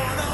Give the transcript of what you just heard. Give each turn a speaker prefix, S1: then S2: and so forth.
S1: wanna